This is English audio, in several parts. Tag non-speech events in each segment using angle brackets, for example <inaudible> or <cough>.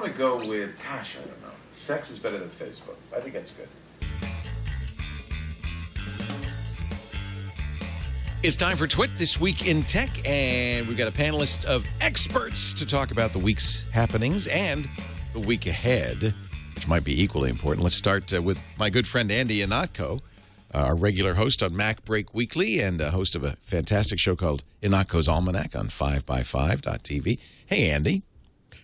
I'm gonna go with, gosh, I don't know. Sex is better than Facebook. I think that's good. It's time for Twit This Week in Tech, and we've got a panelist of experts to talk about the week's happenings and the week ahead, which might be equally important. Let's start uh, with my good friend Andy Ihnatko, uh, our regular host on Mac Break Weekly and a host of a fantastic show called Ihnatko's Almanac on 5by5.tv. Hey, Andy.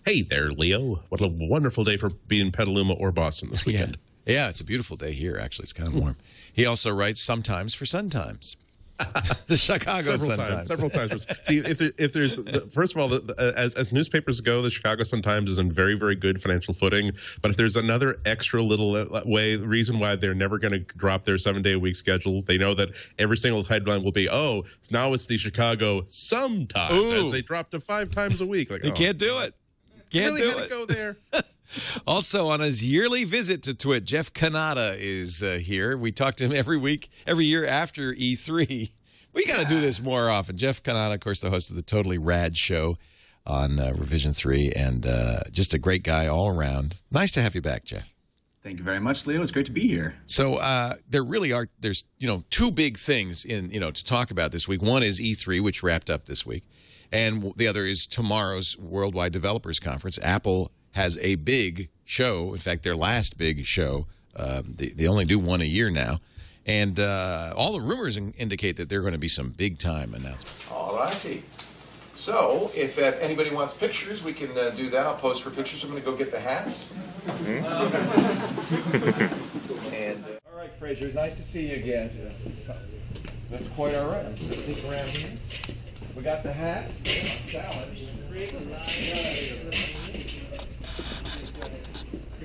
Hey there, Leo. What a wonderful day for being in Petaluma or Boston this weekend. Yeah. yeah, it's a beautiful day here, actually. It's kind of warm. He also writes sometimes for Sun Times. <laughs> <laughs> the Chicago Several Sun times, several times. <laughs> See, if there, if there's first of all, the, the, as as newspapers go, the Chicago Sun Times is in very very good financial footing. But if there's another extra little uh, way, reason why they're never going to drop their seven day a week schedule, they know that every single headline will be, oh, now it's the Chicago sometimes Ooh. as they drop to five times a week. Like, You oh, can't do it. Can't really do had it. to go there. <laughs> Also, on his yearly visit to Twit, Jeff Cannata is uh, here. We talk to him every week, every year after E3. We got to do this more often. Jeff Cannata, of course, the host of the Totally Rad Show on uh, Revision 3, and uh, just a great guy all around. Nice to have you back, Jeff. Thank you very much, Leo. It's great to be here. So uh, there really are there's you know two big things in you know to talk about this week. One is E3, which wrapped up this week, and the other is tomorrow's Worldwide Developers Conference. Apple has a big show. In fact, their last big show. Um, they, they only do one a year now, and uh, all the rumors in, indicate that there are going to be some big time announcements. All righty. So, if uh, anybody wants pictures, we can uh, do that. I'll post for pictures. I'm gonna go get the hats. and uh, All right, Fraser, it's nice to see you again. That's quite all right. I'm gonna sneak around here. We got the hats, salad. You're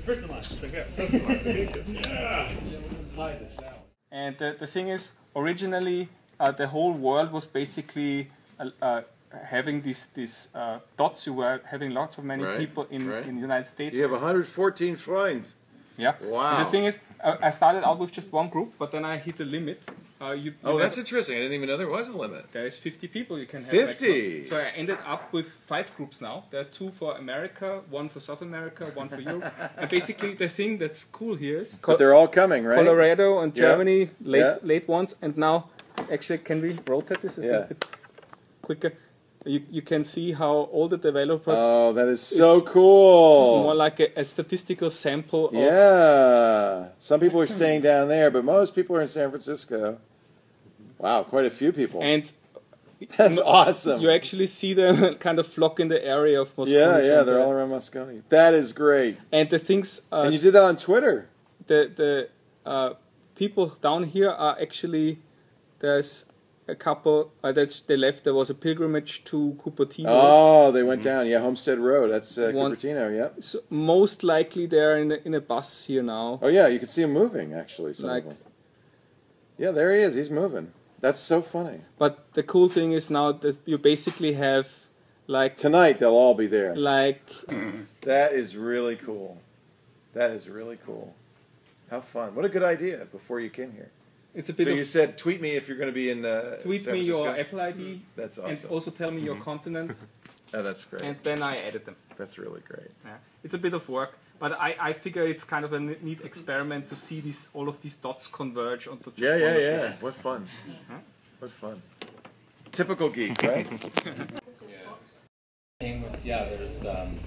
first in line. So. Yeah. The salad. And the, the thing is, originally, uh, the whole world was basically uh, uh, having these these uh, dots. You were having lots of many Right, people in, right. in the United States. you have 114 friends. yeah. Wow. And the thing is, uh, I started out with just one group, but then I hit the limit. Uh, you, you Oh, that's interesting. I didn't even know there was a limit. there is 50 people you can have. 50? So I ended up with five groups now. There are two for America, one for South America, one for Europe. <laughs> and basically, the thing that's cool here is But they're all coming, right? Colorado and Yeah. Germany, late Yeah. late ones, and now actually can we rotate this? Is it Yeah. a bit quicker? You, you can see how all the developers. Oh, that is so It's- it's cool. more like a, a statistical sample of Yeah. Some people are staying down there, but most people are in San Francisco. Wow, quite a few people. and <laughs> That's awesome. you actually see them <laughs> kind of flock in the area of Moscone. yeah, yeah, they're all around Moscone. That is great. And the things, uh, And you did that on Twitter. the the uh, people down here are actually there's a couple uh, that they left. There was a pilgrimage to Cupertino. Oh, they went down. Yeah, Homestead Road. That's uh, One- Cupertino. Yep. So most likely they're in a, in a bus here now. Oh yeah, you can see him moving. Actually, some Like-. Yeah, there he is. He's moving. That's so funny. But the cool thing is now that you basically have like Tonight they'll all be there. like mm. That is really cool. That is really cool. How fun! What a good idea. Before you came here, it's a bit. so bit you said tweet me if you're going to be in. Uh, tweet San me your Apple ID mm. That's awesome. and also tell me your mm-hmm. continent, <laughs> oh, that's great. and then I edit them. That's really great. Yeah. It's a bit of work, but I, I figure it's kind of a neat experiment to see these all of these dots converge onto just Yeah, one yeah, location. yeah. What fun. What fun. Typical geek, <laughs> right? Same with- Yeah, there's um,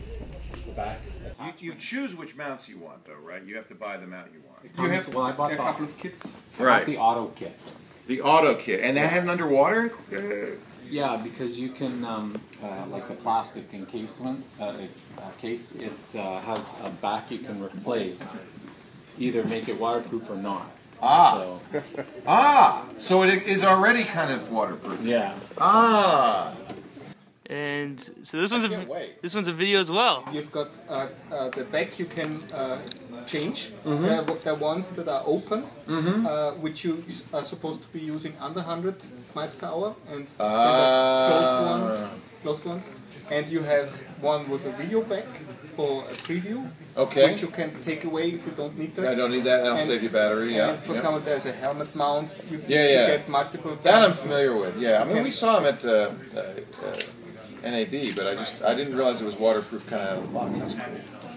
the back. you, you choose which mounts you want, though, right? You have to buy the mount you want. You have well, I bought a couple of kits. I Right. bought the auto kit. The auto kit, and that had an underwater. Uh, Yeah, because you can um, uh, like the plastic encasement uh, uh, case. It uh, has a back you can replace, either make it waterproof or not. Ah. So ah, so it is already kind of waterproof. yeah. Ah, And so this one's a wait. this one's a video as well. You've got uh, uh, the back you can uh, change. Mm-hmm. There, there are ones that are open, uh, which you are supposed to be using under 100 miles per hour, and there closed ones. those ones, and you have one with a video back for a preview, Okay. which you can take away if you don't need that. I don't need that. That'll And- save you battery. Yeah. For yeah. example, there's a helmet mount. You, Yeah, you yeah. get multiple. That I'm familiar with. Yeah, I mean we saw them at uh, uh, uh, NAB, but I just I didn't realize it was waterproof kind of out of the box. That's cool.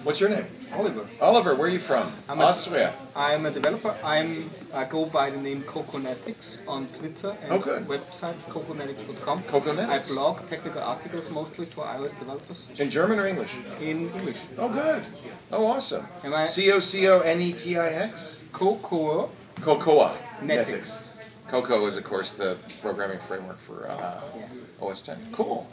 What's your name? Oliver. Oliver. Where are you from? I'm Austria. I'm a developer. I'm I go by the name Cocoanetics on Twitter and Oh, good. website cocoanetics.com. Cocoanetics. I blog technical articles mostly for iOS developers In German or English? in English. Oh, good. Oh, awesome. Am I C O C O N E T I X. Coco? Cocoa. Netics. Cocoa is, of course, the programming framework for uh, OS 10. Cool.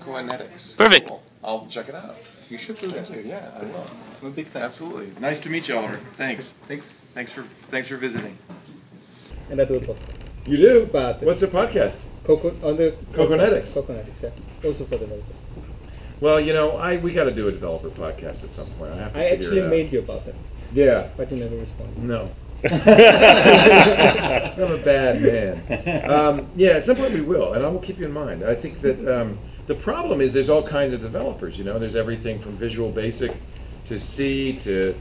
Cocoa Netics. Perfect. Cool. I'll check it out. You should do that. Thank you. Yeah, I will. I'm a big fan. Absolutely. Nice to meet you, Oliver. Thanks. Thanks. Thanks for thanks for visiting. And I do a podcast. You do? But What's the podcast? Coco on the Cocoanetics. Cocoanetics, yeah. Also for developers. Well, you know, I we got to do a developer podcast at some point. I have to I figure actually it out. mailed you about it, Yeah. but you never responded. No. <laughs> I'm a bad man. Um, yeah, at some point we will, and I will keep you in mind. I think that um, the problem is there's all kinds of developers. You know, there's everything from Visual Basic to C to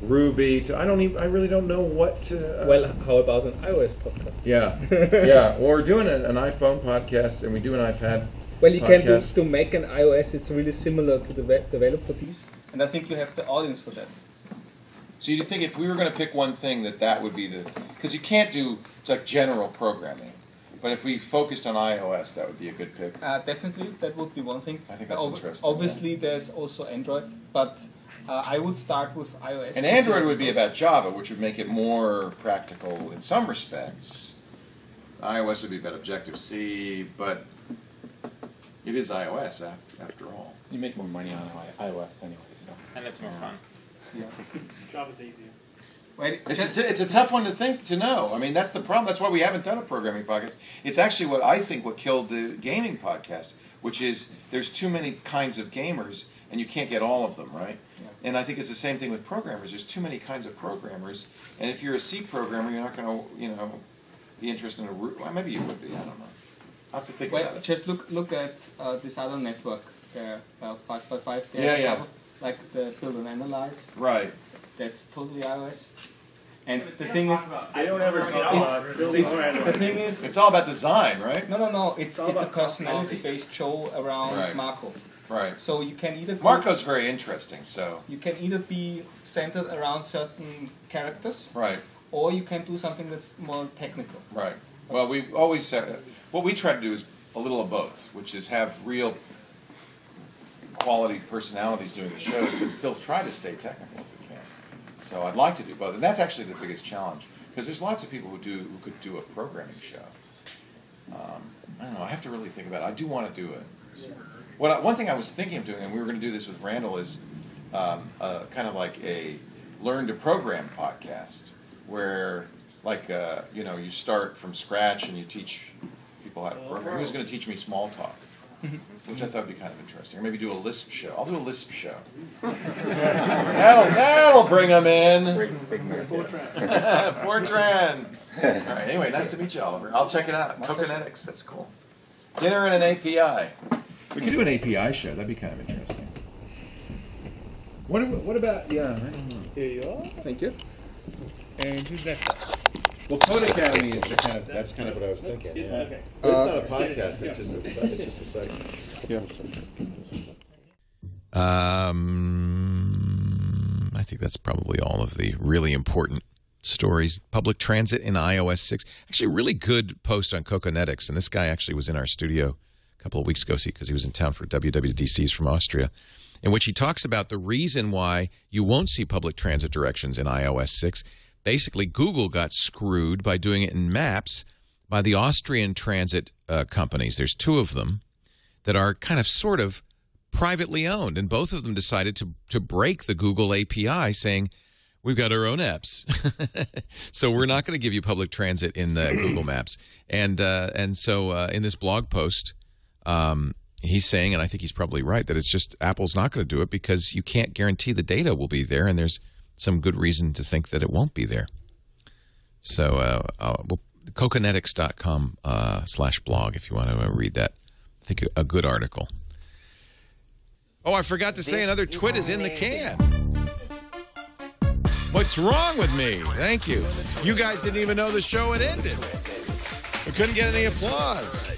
Ruby to I don't even I really don't know what to. Uh, Well, how about an iOS podcast? yeah, yeah. Well, we're doing an, an iPhone podcast, and we do an iPad. Well, you can do to make an iOS. It's really similar to the web developer piece. And I think you have the audience for that. So you think if we were going to pick one thing that that would be the because you can't do it's like general programming, but if we focused on iOS, that would be a good pick. Uh, definitely, that would be one thing. I think that's Ob- interesting, Obviously, there's also Android, but uh, I would start with iOS. And Android would be about Java, which would make it more practical in some respects. iOS would be about Objective C, but it is iOS after, after all. You make more money on iOS anyway, so. And it's more fun. Yeah. <laughs> Java's easier. Wait, It's a, t- it's a tough one to think to know. I mean, that's the problem. That's why we haven't done a programming podcast. It's actually what I think what killed the gaming podcast, which is there's too many kinds of gamers and you can't get all of them, right? And I think it's the same thing with programmers. There's too many kinds of programmers, and if you're a C programmer, you're not going to, you know, be interested in a root. Well, maybe you would be. I don't know. I have to think Well, about it. just look look at uh, this other network there, uh, five by five. There, Yeah, yeah. Like the build and analyze. Right. That's totally iOS. And the thing is, I don't ever talk it's, about it's the thing is, It's all about design, right? no, no, no. It's all it's a personality. personality-based show around Right. Marco. Right. So you can either go, Marco's very interesting. So you can either be centered around certain characters, right. or you can do something that's more technical. Right. Well, we always said what we try to do is a little of both, which is have real quality personalities doing the show, but still try to stay technical if we can. So I'd like to do both, and that's actually the biggest challenge because there's lots of people who do who could do a programming show. Um, I don't know. I have to really think about it. I do want to do it. What I, one thing I was thinking of doing, and we were going to do this with Randall, is um, kind of like a learn to program podcast, where like uh, you know you start from scratch and you teach people how to program. Who's going to teach me Smalltalk, Mm-hmm. which I thought would be kind of interesting. Or maybe do a Lisp show. I'll do a Lisp show. that'll that'll bring them in. <laughs> Fortran. All right. Anyway, nice to meet you, Oliver. I'll check it out. Cocoanetics. That's cool. Dinner and an API. We could do an API show. That'd be kind of interesting. What, what about, yeah, I don't know. Here you are. Thank you. And who's that? Well, Codecademy is the kind of, that's kind of what I was thinking, yeah. Okay. But it's Uh, not a podcast, it's just a, si- it's just a site. Um, I think that's probably all of the really important stories. Public transit in iOS 6. Actually, a really good post on Cocoanetics. And this guy actually was in our studio a couple of weeks ago because he was in town for WWDCs from Austria, in which he talks about the reason why you won't see public transit directions in iOS 6. Basically, Google got screwed by doing it in maps by the Austrian transit uh, companies. There's two of them that are kind of sort of privately owned, and both of them decided to to break the Google API, saying we've got our own apps, <laughs> so we're not going to give you public transit in the Google Maps. And uh, and so uh, in this blog post, um, he's saying, and I think he's probably right, that it's just Apple's not going to do it because you can't guarantee the data will be there, and there's some good reason to think that it won't be there. So, uh, uh, well, cocoanetics.com uh, slash blog if you want to read that I think a, a good article. Oh, I forgot to say another twit is in the can. What's wrong with me? Thank you. You guys didn't even know the show had ended. We couldn't get any applause.